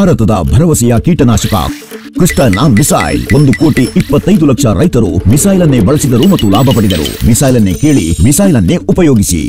ಭಾರತದ ಭರವಸೆಯ ಕೀಟನಾಶಕ ಕೃಷ್ಣನ ಮಿಸೈಲ್. ಒಂದು ಕೋಟಿ ಇಪ್ಪತ್ತೈದು ಲಕ್ಷ ರೈತರು ಮಿಸೈಲ್ ಅನ್ನೇ ಬಳಸಿದರು ಮತ್ತು ಲಾಭ ಪಡೆದರು. ಮಿಸೈಲ್ ಅನ್ನೇ ಕೇಳಿ ಮಿಸೈಲ್ ಅನ್ನೇ ಉಪಯೋಗಿಸಿ.